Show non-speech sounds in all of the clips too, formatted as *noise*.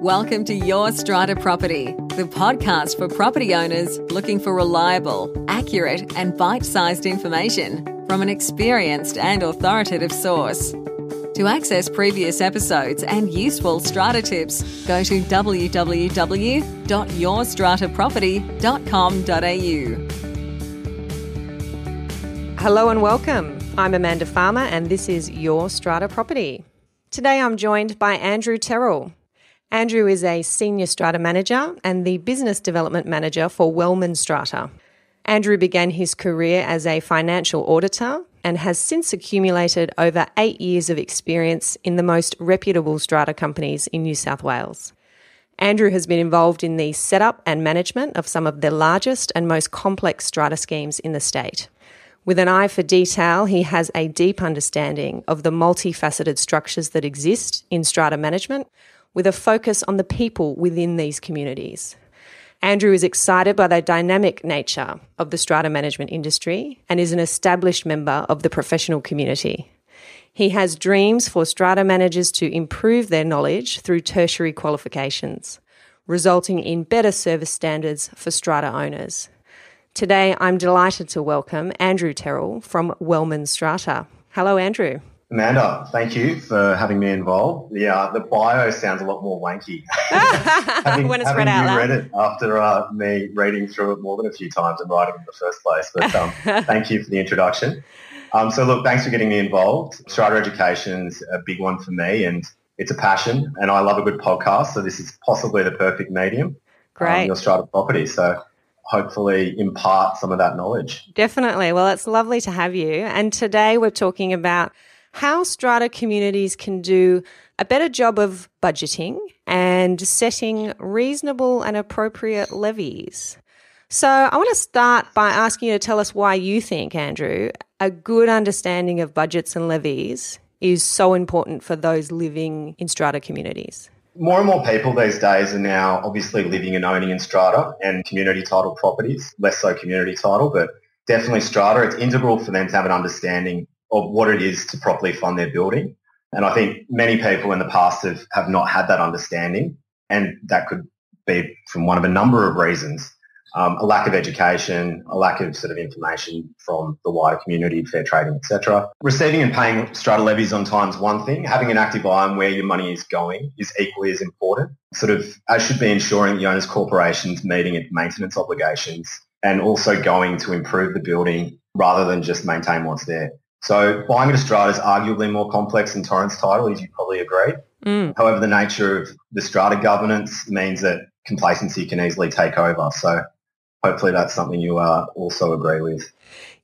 Welcome to Your Strata Property, the podcast for property owners looking for reliable, accurate, and bite sized information from an experienced and authoritative source. To access previous episodes and useful strata tips, go to www.yourstrataproperty.com.au. Hello and welcome. I'm Amanda Farmer, and this is Your Strata Property. Today I'm joined by Andrew Terrell. Andrew is a senior strata manager and the business development manager for Wellman Strata. Andrew began his career as a financial auditor and has since accumulated over eight years of experience in the most reputable strata companies in New South Wales. Andrew has been involved in the setup and management of some of the largest and most complex strata schemes in the state. With an eye for detail, he has a deep understanding of the multifaceted structures that exist in strata management, with a focus on the people within these communities. Andrew is excited by the dynamic nature of the strata management industry and is an established member of the professional community. He has dreams for strata managers to improve their knowledge through tertiary qualifications, resulting in better service standards for strata owners. Today, I'm delighted to welcome Andrew Terrell from Wellman Strata. Hello, Andrew. Amanda, thank you for having me involved. Yeah, the bio sounds a lot more wanky. *laughs* having, when it's having read out loud. read it after uh, me reading through it more than a few times and writing in the first place. But um, *laughs* thank you for the introduction. Um, so look, thanks for getting me involved. Strata education's a big one for me and it's a passion and I love a good podcast. So this is possibly the perfect medium. Um, Great. your strata property. So hopefully impart some of that knowledge. Definitely. Well, it's lovely to have you. And today we're talking about how strata communities can do a better job of budgeting and setting reasonable and appropriate levies. So, I want to start by asking you to tell us why you think, Andrew, a good understanding of budgets and levies is so important for those living in strata communities. More and more people these days are now obviously living and owning in strata and community title properties, less so community title, but definitely strata. It's integral for them to have an understanding of what it is to properly fund their building. And I think many people in the past have, have not had that understanding and that could be from one of a number of reasons. Um, a lack of education, a lack of sort of information from the wider community, fair trading, etc. Receiving and paying strata levies on time is one thing. Having an active eye on where your money is going is equally as important. Sort of, as should be ensuring the owner's corporation's meeting its maintenance obligations and also going to improve the building rather than just maintain what's there. So buying at a strata is arguably more complex than Torrens title, as you probably agree. Mm. However, the nature of the strata governance means that complacency can easily take over. So hopefully that's something you uh, also agree with.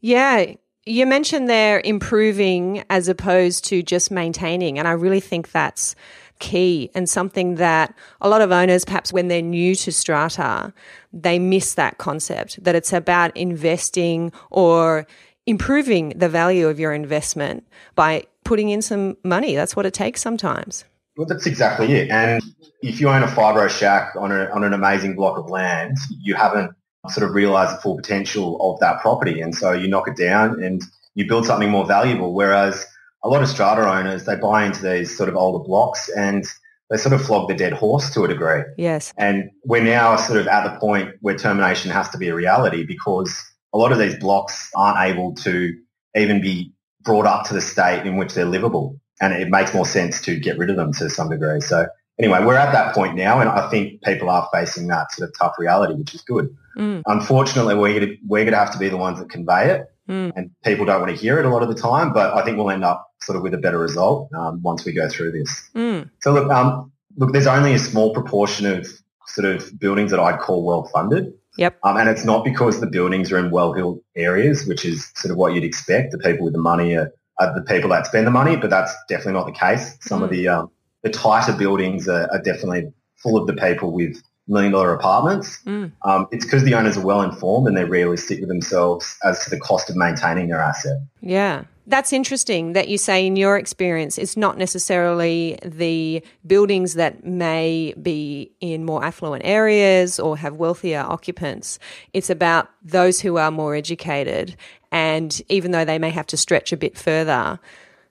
Yeah. You mentioned there improving as opposed to just maintaining. And I really think that's key and something that a lot of owners, perhaps when they're new to strata, they miss that concept that it's about investing or improving the value of your investment by putting in some money. That's what it takes sometimes. Well, that's exactly it. And if you own a fibro shack on, a, on an amazing block of land, you haven't sort of realised the full potential of that property. And so you knock it down and you build something more valuable. Whereas a lot of strata owners, they buy into these sort of older blocks and they sort of flog the dead horse to a degree. Yes. And we're now sort of at the point where termination has to be a reality because a lot of these blocks aren't able to even be brought up to the state in which they're livable. And it makes more sense to get rid of them to some degree. So anyway, we're at that point now, and I think people are facing that sort of tough reality, which is good. Mm. Unfortunately, we're going to, we're going to have to be the ones that convey it, Mm. and people don't want to hear it a lot of the time. But I think we'll end up sort of with a better result um, once we go through this. Mm. So look, um, look, there's only a small proportion of sort of buildings that I'd call well funded. Yep. Um, and it's not because the buildings are in well-heeled areas, which is sort of what you'd expect. The people with the money are, are the people that spend the money, but that's definitely not the case. Some of Mm. the um, the tighter buildings are, are definitely full of the people with million dollar apartments. Mm. Um, it's because the owners are well informed and they're realistic with themselves as to the cost of maintaining their asset. Yeah. That's interesting that you say in your experience, it's not necessarily the buildings that may be in more affluent areas or have wealthier occupants. It's about those who are more educated. And even though they may have to stretch a bit further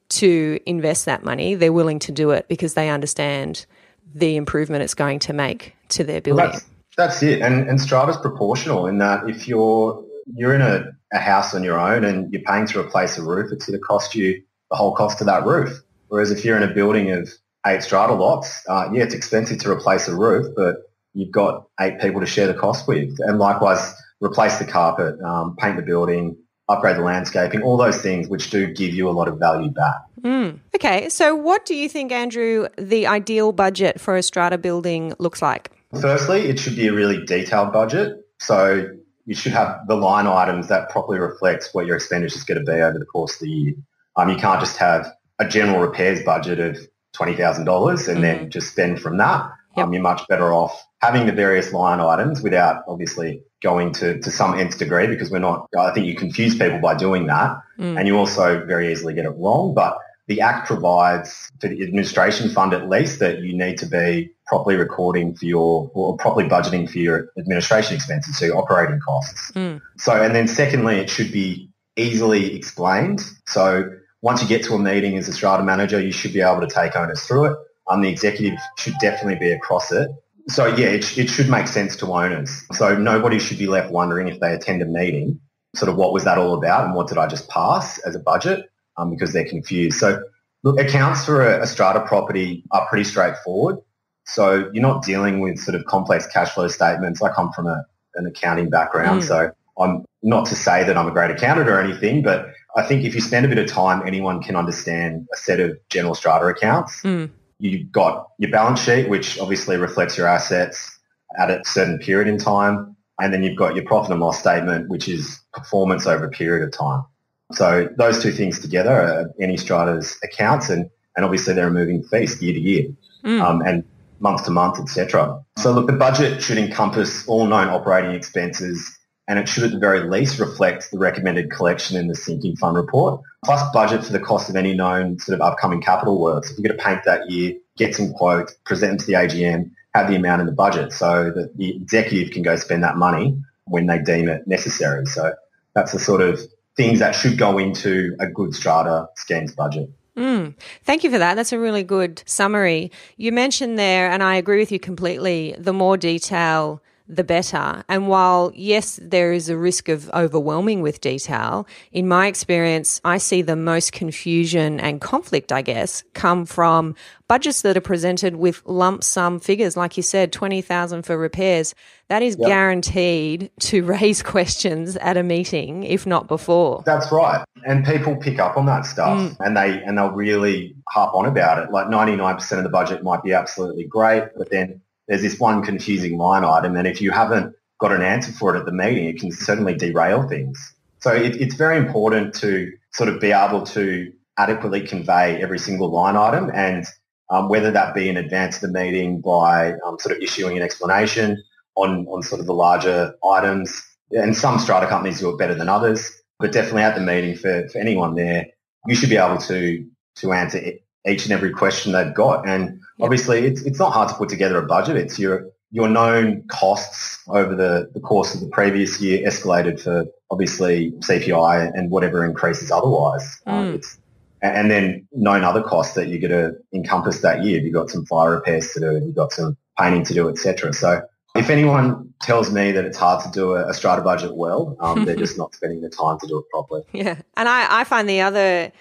to invest that money, they're willing to do it because they understand the improvement it's going to make to their building. Well, that's, that's it. And, and strata's proportional in that if you're you're in a, a house on your own and you're paying to replace a roof, it's going to cost you the whole cost of that roof. Whereas if you're in a building of eight strata lots, uh, yeah, it's expensive to replace a roof, but you've got eight people to share the cost with. And likewise, replace the carpet, um, paint the building, upgrade the landscaping, all those things which do give you a lot of value back. Mm. Okay, so what do you think, Andrew, the ideal budget for a strata building looks like? Firstly, it should be a really detailed budget. So you should have the line items that properly reflects what your expenditure is going to be over the course of the year. Um, you can't just have a general repairs budget of $20,000 and mm-hmm. then just spend from that. Yep. Um, you're much better off having the various line items without obviously going to, to some nth degree because we're not, I think you confuse people by doing that mm. and you also very easily get it wrong. But the Act provides for the administration fund at least that you need to be properly recording for your or properly budgeting for your administration expenses, so your operating costs. Mm. So, and then secondly, it should be easily explained. So once you get to a meeting as a strata manager, you should be able to take owners through it. Um, the executive should definitely be across it. So yeah, it, it should make sense to owners. So nobody should be left wondering if they attend a meeting, sort of what was that all about and what did I just pass as a budget um, because they're confused. So look, accounts for a, a strata property are pretty straightforward. So you're not dealing with sort of complex cash flow statements. I come from a, an accounting background, mm. so I'm not to say that I'm a great accountant or anything, but I think if you spend a bit of time, anyone can understand a set of general strata accounts. Mm. You've got your balance sheet, which obviously reflects your assets at a certain period in time. And then you've got your profit and loss statement, which is performance over a period of time. So those two things together are any strata's accounts and, and obviously they're a moving feast year to year mm. um, and month to month, etc. So look, the budget should encompass all known operating expenses and it should at the very least reflect the recommended collection in the sinking fund report, plus budget for the cost of any known sort of upcoming capital works. If you're going to paint that year, get some quotes, present them to the AGM, have the amount in the budget so that the executive can go spend that money when they deem it necessary. So that's the sort of things that should go into a good strata schemes budget. Mm, thank you for that. That's a really good summary. You mentioned there, and I agree with you completely, the more detail the better. And while, yes, there is a risk of overwhelming with detail, in my experience, I see the most confusion and conflict, I guess, come from budgets that are presented with lump sum figures. Like you said, 20,000 for repairs. That is yep. guaranteed to *laughs* raise questions at a meeting, if not before. That's right. And people pick up on that stuff mm. and they, and they'll really harp on about it. Like 99% of the budget might be absolutely great, but then there's this one confusing line item, and if you haven't got an answer for it at the meeting, it can certainly derail things. So it, it's very important to sort of be able to adequately convey every single line item and um, whether that be in advance of the meeting by um, sort of issuing an explanation on, on sort of the larger items. And some strata companies do it better than others, but definitely at the meeting for, for anyone there, you should be able to, to answer each and every question they've got. And obviously it's, it's not hard to put together a budget. It's your, your known costs over the, the course of the previous year escalated for obviously CPI and whatever increases otherwise. Mm. Um, it's, and then known other costs that you're going to encompass that year. You've got some fire repairs to do, you've got some painting to do, etc. So if anyone tells me that it's hard to do a, a strata budget well, um, they're *laughs* just not spending the time to do it properly. Yeah. And I, I find the other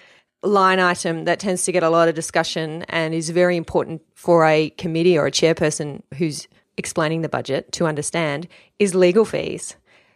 line item that tends to get a lot of discussion and is very important for a committee or a chairperson who's explaining the budget to understand is legal fees.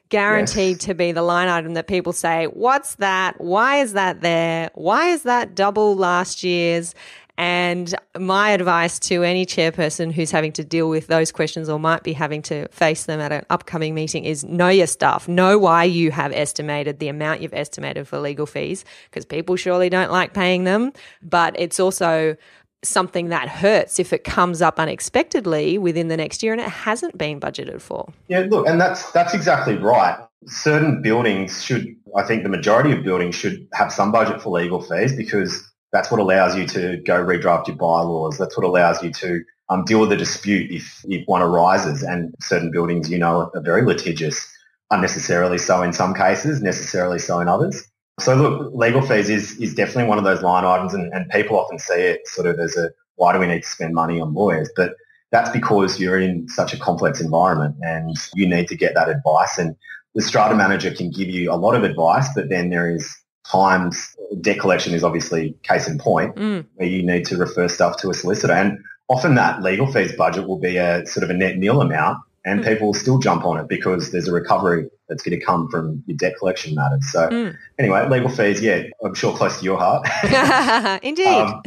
Guaranteed yes. to be the line item that people say, What's that? Why is that there? Why is that double last year's? And my advice to any chairperson who's having to deal with those questions or might be having to face them at an upcoming meeting is know your stuff. Know why you have estimated the amount you've estimated for legal fees because people surely don't like paying them. But it's also something that hurts if it comes up unexpectedly within the next year and it hasn't been budgeted for. Yeah, look, and that's that's exactly right. Certain buildings should I think the majority of buildings should have some budget for legal fees because that's what allows you to go redraft your bylaws. That's what allows you to um, deal with a dispute if, if one arises. And certain buildings, you know, are very litigious, unnecessarily so in some cases, necessarily so in others. So look, legal fees is, is definitely one of those line items and, and people often see it sort of as a, why do we need to spend money on lawyers? But that's because you're in such a complex environment and you need to get that advice. And the strata manager can give you a lot of advice, but then there is times debt collection is obviously case in point Mm. where you need to refer stuff to a solicitor. And often that legal fees budget will be a sort of a net nil amount and Mm. people will still jump on it because there's a recovery that's going to come from your debt collection matters. So Mm. anyway, legal fees, yeah, I'm sure close to your heart, *laughs* Indeed. Um,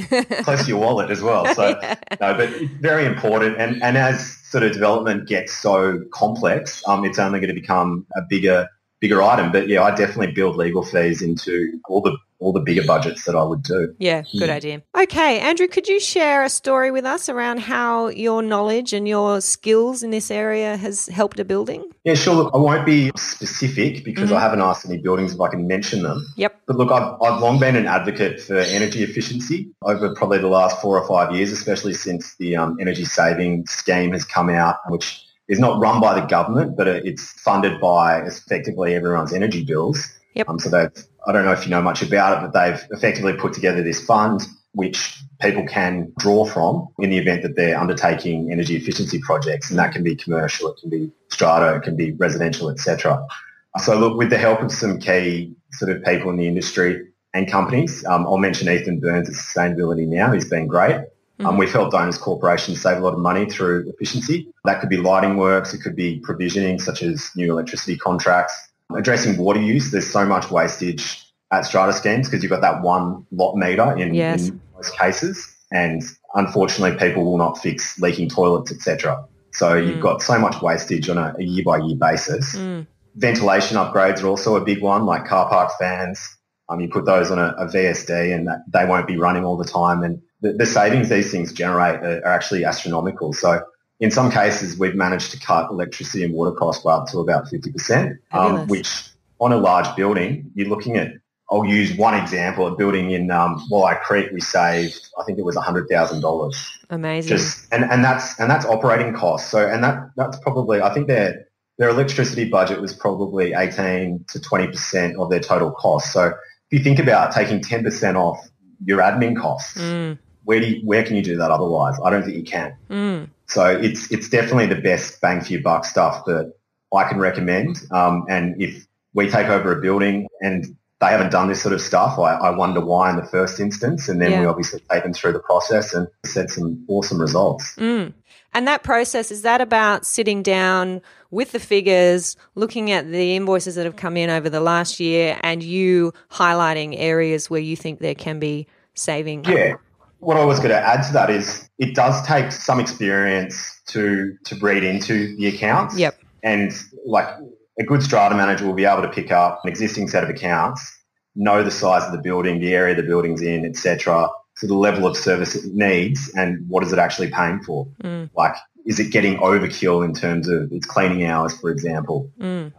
close to your wallet as well. So *laughs* no, but it's very important. And, and as sort of development gets so complex, um, it's only going to become a bigger bigger item. But yeah, I definitely build legal fees into all the all the bigger budgets that I would do. Yeah, good Yeah. idea. Okay, Andrew, could you share a story with us around how your knowledge and your skills in this area has helped a building? Yeah, sure. Look, I won't be specific because Mhm. I haven't asked any buildings if I can mention them. Yep. But look, I've, I've long been an advocate for energy efficiency over probably the last four or five years, especially since the um, energy saving scheme has come out, which is not run by the government, but it's funded by effectively everyone's energy bills. Yep. Um, so they've, I don't know if you know much about it, but they've effectively put together this fund which people can draw from in the event that they're undertaking energy efficiency projects. And that can be commercial, it can be strata, it can be residential, etc. So look, with the help of some key sort of people in the industry and companies, um, I'll mention Ethan Burns at Sustainability Now. He's been great. Um, Mhm. we've helped owners corporations save a lot of money through efficiency. That could be lighting works, it could be provisioning such as new electricity contracts, addressing water use. There's so much wastage at strata schemes because you've got that one lot meter in, Yes. in most cases. And unfortunately, people will not fix leaking toilets, etc. So Mm. you've got so much wastage on a, a year-by-year basis. Mm. Ventilation upgrades are also a big one, like car park fans. Um, you put those on a, a VSD and that, they won't be running all the time. And the, the savings these things generate are, are actually astronomical. So in some cases, we've managed to cut electricity and water costs by up to about 50%, um, which on a large building, you're looking at, I'll use one example, a building in um, Wolli Creek, we saved, I think it was $100,000 Amazing. just and, and that's and that's operating costs. So and that that's probably I think their their electricity budget was probably eighteen to twenty percent of their total cost. So if you think about taking ten percent off your admin costs, Mm. Where do you, where can you do that otherwise? I don't think you can. Mm. So it's it's definitely the best bang for your buck stuff that I can recommend. Um, and if we take over a building and they haven't done this sort of stuff, I, I wonder why in the first instance. And then we obviously take them through the process and set some awesome results. Mm. And that process, is that about sitting down with the figures, looking at the invoices that have come in over the last year, and you highlighting areas where you think there can be saving? Yeah. What I was going to add to that is it does take some experience to to breed into the accounts. Yep. And like a good strata manager will be able to pick up an existing set of accounts, know the size of the building, the area the building's in, etc. So the level of service it needs and what is it actually paying for? Mm. Like, is it getting overkill in terms of its cleaning hours, for example? Mm.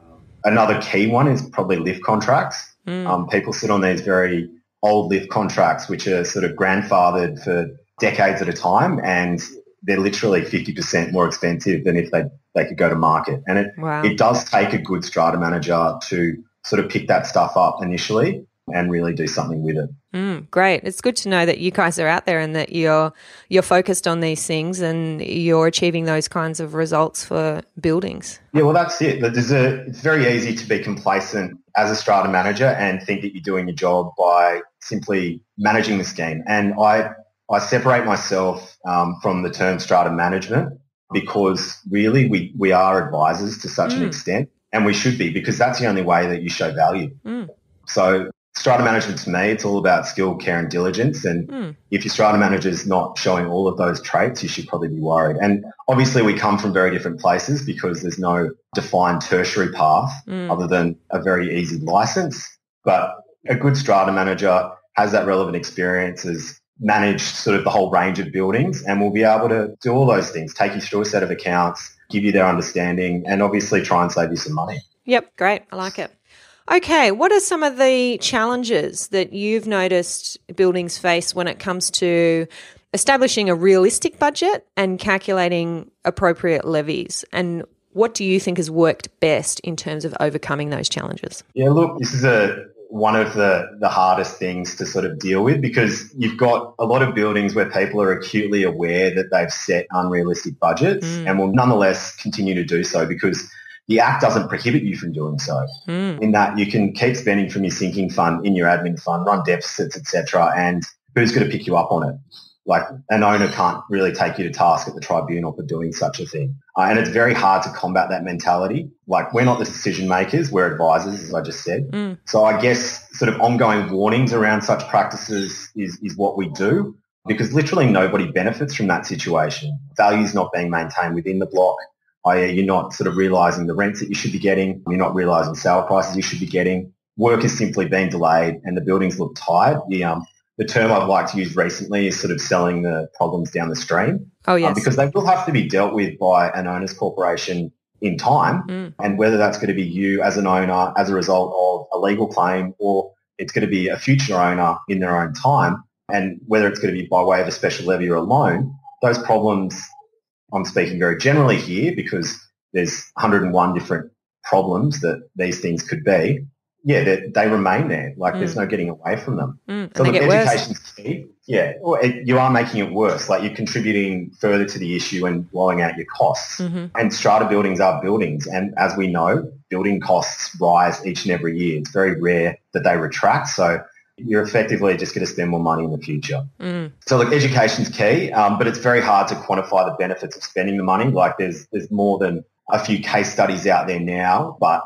Another key one is probably lift contracts. Mm. Um, people sit on these very old lift contracts, which are sort of grandfathered for decades at a time, and they're literally 50% more expensive than if they, they could go to market. And it, wow. it does take a good strata manager to sort of pick that stuff up initially and really do something with it. Mm, great. It's good to know that you guys are out there and that you're you're focused on these things and you're achieving those kinds of results for buildings. Yeah, well, that's it. There's a, it's very easy to be complacent as a strata manager and think that you're doing your job by simply managing the scheme. And I, I separate myself um, from the term strata management because really we, we are advisors to such an Mm. extent and we should be because that's the only way that you show value. Mm. So strata management to me, it's all about skill, care and diligence. And Mm. if your strata manager is not showing all of those traits, you should probably be worried. And obviously we come from very different places because there's no defined tertiary path Mm. other than a very easy license. But a good strata manager has that relevant experience, has managed sort of the whole range of buildings and will be able to do all those things, take you through a set of accounts, give you their understanding and obviously try and save you some money. Yep, great. I like it. Okay, what are some of the challenges that you've noticed buildings face when it comes to establishing a realistic budget and calculating appropriate levies? And what do you think has worked best in terms of overcoming those challenges? Yeah, look, this is a one of the, the hardest things to sort of deal with because you've got a lot of buildings where people are acutely aware that they've set unrealistic budgets Mm. and will nonetheless continue to do so because the Act doesn't prohibit you from doing so Mm. in that you can keep spending from your sinking fund in your admin fund, run deficits, etc. And who's going to pick you up on it? Like an owner can't really take you to task at the tribunal for doing such a thing. Uh, and it's very hard to combat that mentality. Like we're not the decision makers, we're advisors, as I just said. Mm. So I guess sort of ongoing warnings around such practices is, is what we do because literally nobody benefits from that situation. Value's not being maintained within the block i.e. you're not sort of realising the rents that you should be getting, you're not realising sale prices you should be getting. Work is simply being delayed and the buildings look tired. The, um, the term I've liked to use recently is sort of selling the problems down the stream Oh uh, yes. because they will have to be dealt with by an owner's corporation in time Mm. and whether that's going to be you as an owner as a result of a legal claim or it's going to be a future owner in their own time and whether it's going to be by way of a special levy or a loan, those problems, I'm speaking very generally here because there's 101 different problems that these things could be. Yeah, they, they remain there. Like there's no getting away from them. Mm. And So look, get worse. key. Yeah, well, you are making it worse. Like you're contributing further to the issue and blowing out your costs. Mhm. And strata buildings are buildings, and as we know, building costs rise each and every year. It's very rare that they retract. So you're effectively just going to spend more money in the future. Mm. So look, education's key, um, but it's very hard to quantify the benefits of spending the money. Like there's there's more than a few case studies out there now, but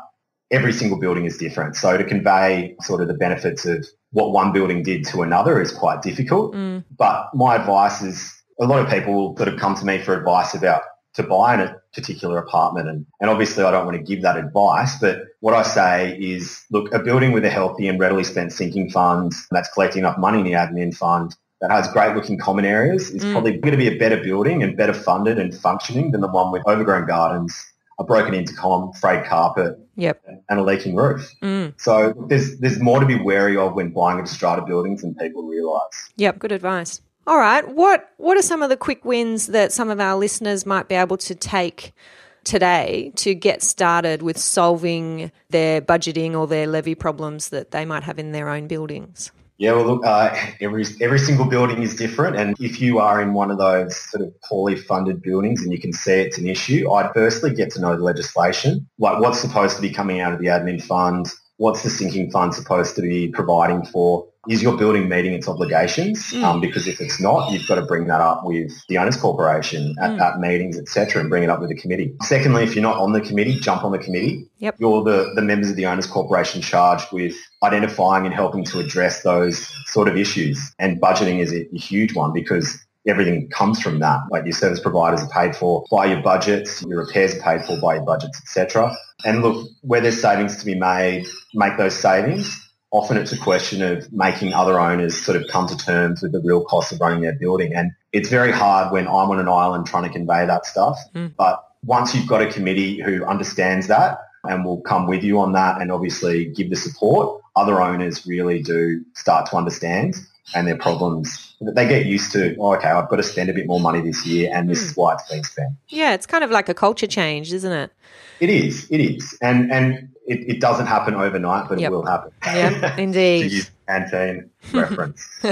every single building is different. So to convey sort of the benefits of what one building did to another is quite difficult. Mm. But my advice is a lot of people will sort of come to me for advice about to buy in a particular apartment. And, and obviously I don't want to give that advice, but what I say is, look, a building with a healthy and readily spent sinking fund that's collecting enough money in the admin fund that has great looking common areas is Mm. probably going to be a better building and better funded and functioning than the one with overgrown gardens, a broken intercom, frayed carpet Yep. and a leaking roof. Mm. So there's, there's more to be wary of when buying into strata buildings than people realise. Yep, good advice. All right, what what are some of the quick wins that some of our listeners might be able to take today to get started with solving their budgeting or their levy problems that they might have in their own buildings? Yeah, well, look, uh, every every single building is different, and if you are in one of those sort of poorly funded buildings and you can see it's an issue, I'd firstly get to know the legislation, like what's supposed to be coming out of the admin fund, what's the sinking fund supposed to be providing for. Is your building meeting its obligations? Mm. Um, because if it's not, you've got to bring that up with the owners corporation at, Mm. at meetings, etc., and bring it up with the committee. Secondly, if you're not on the committee, jump on the committee. Yep. You're the, the members of the owners corporation charged with identifying and helping to address those sort of issues. And budgeting is a, a huge one because everything comes from that. Like your service providers are paid for by your budgets, your repairs are paid for by your budgets, etc. And look, where there's savings to be made, make those savings. Often it's a question of making other owners sort of come to terms with the real cost of running their building. And it's very hard when I'm on an island trying to convey that stuff. Mm. But once you've got a committee who understands that and will come with you on that and obviously give the support, other owners really do start to understand and their problems. They get used to, oh, okay, I've got to spend a bit more money this year and this is why it's being spent. Yeah, it's kind of like a culture change, isn't it? It is, it is. And and it, it doesn't happen overnight, but Yep. it will happen. *laughs* Yeah, *laughs* to indeed. use canteen reference. *laughs*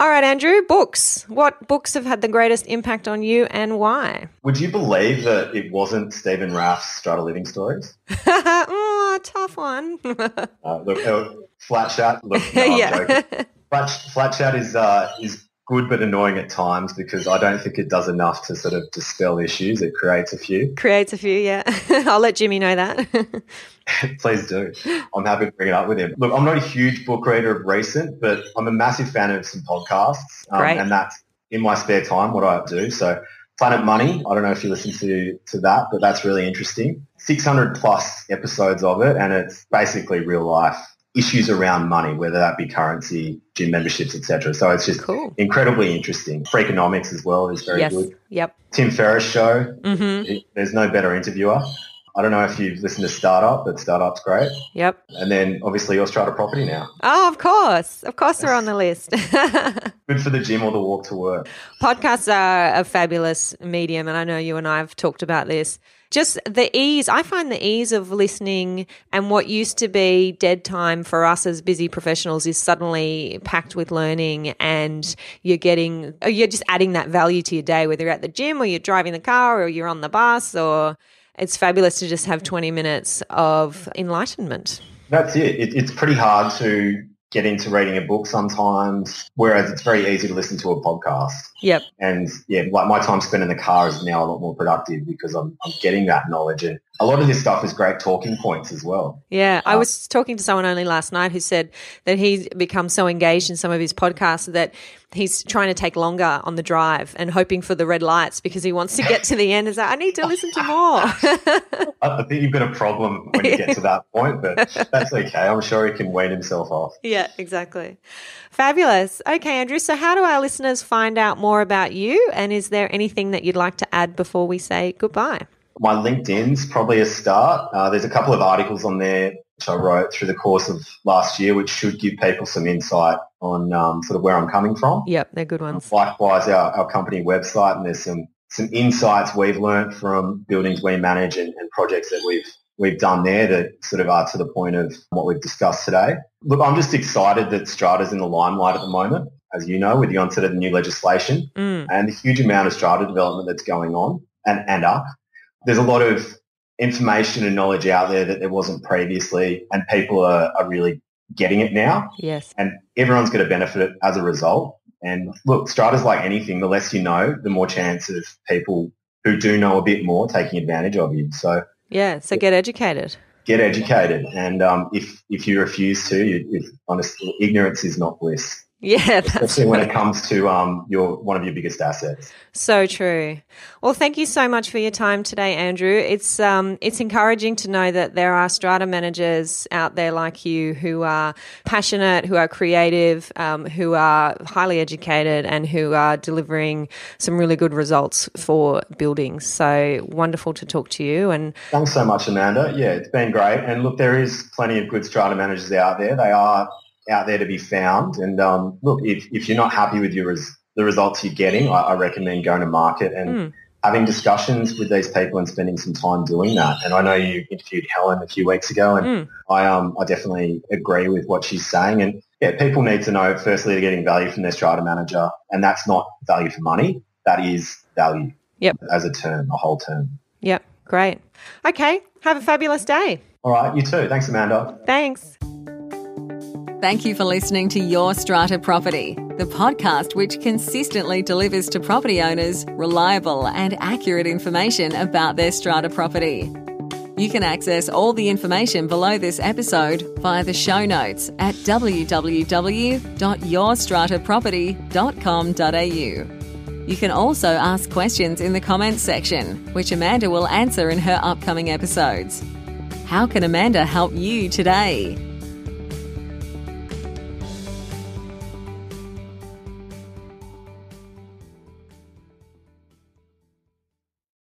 All right, Andrew, books. What books have had the greatest impact on you and why? Would you believe that it wasn't Stephen Raff's Strata Living Stories? oh, tough one. Uh, look, uh, Flat Chat. look, no, yeah. Flat, Flat Chat is, uh, is good but annoying at times because I don't think it does enough to sort of dispel issues. It creates a few. Creates a few, yeah. *laughs* I'll let Jimmy know that. *laughs* *laughs* Please do. I'm happy to bring it up with him. Look, I'm not a huge book reader of recent, but I'm a massive fan of some podcasts. Um, Great. And that's in my spare time what I do. So Planet Money, I don't know if you listen to, to that, but that's really interesting. 600 plus episodes of it, and it's basically real life issues around money, whether that be currency, gym memberships, etc. So it's just cool. incredibly interesting. Freakonomics as well is very Yes. good. Yep. Tim Ferriss show, hmm there's no better interviewer. I don't know if you've listened to Startup, but Startup's great. Yep. And then obviously your Strata Property now. Oh, of course. Of course, they're on the list. *laughs* Good for the gym or the walk to work. Podcasts are a fabulous medium, and I know you and I have talked about this. Just the ease, I find the ease of listening and what used to be dead time for us as busy professionals is suddenly packed with learning, and you're getting, you're just adding that value to your day, whether you're at the gym or you're driving the car or you're on the bus, or it's fabulous to just have 20 minutes of enlightenment. That's it. it it's pretty hard to get into reading a book sometimes, whereas it's very easy to listen to a podcast. Yep. And yeah, like my time spent in the car is now a lot more productive because I'm, I'm getting that knowledge. And a lot of this stuff is great talking points as well. Yeah. I uh, was talking to someone only last night who said that he's become so engaged in some of his podcasts that he's trying to take longer on the drive and hoping for the red lights because he wants to get to the end and say, I need to listen to more. *laughs* I think you've got a problem when you get to that point, but *laughs* that's okay. I'm sure he can wean himself off. Yeah, exactly. Fabulous. Okay, Andrew. So, how do our listeners find out more about you? And is there anything that you'd like to add before we say goodbye? My LinkedIn's probably a start. Uh, there's a couple of articles on there which I wrote through the course of last year, which should give people some insight on um, sort of where I'm coming from. Yep, they're good ones. Likewise, our, our company website, and there's some some insights we've learned from buildings we manage and, and projects that we've we've done there that sort of are to the point of what we've discussed today. Look, I'm just excited that Strata's in the limelight at the moment, as you know, with the onset of the new legislation Mm. and the huge amount of strata development that's going on and, and up. There's a lot of information and knowledge out there that there wasn't previously and people are, are really getting it now Yes. and everyone's going to benefit as a result. And look, strata's like anything. The less you know, the more chance of people who do know a bit more taking advantage of you. So Yeah. So, get educated. get educated. And um, if, if you refuse to, you, if, honestly, ignorance is not bliss, Yeah, *laughs* that's especially when it comes to um, your, one of your biggest assets. So true. Well, thank you so much for your time today, Andrew. It's um, it's encouraging to know that there are strata managers out there like you who are passionate, who are creative, um, who are highly educated, and who are delivering some really good results for buildings. So wonderful to talk to you. And Thanks so much, Amanda. Yeah, it's been great. And look, there is plenty of good strata managers out there. They are out there to be found. And um, look, if, if you're not happy with your res- the results you're getting, I, I recommend going to market and Mm. having discussions with these people and spending some time doing that. And I know you interviewed Helen a few weeks ago, and Mm. I um I definitely agree with what she's saying. And yeah, people need to know firstly they're getting value from their strata manager, and that's not value for money. That is value. Yep. As a term, a whole term. yep, great. Okay, have a fabulous day. All right, you too. Thanks, Amanda. Thanks. Thank you for listening to Your Strata Property, the podcast which consistently delivers to property owners reliable and accurate information about their strata property. You can access all the information below this episode via the show notes at www.yourstrataproperty.com.au. You can also ask questions in the comments section, which Amanda will answer in her upcoming episodes. How can Amanda help you today?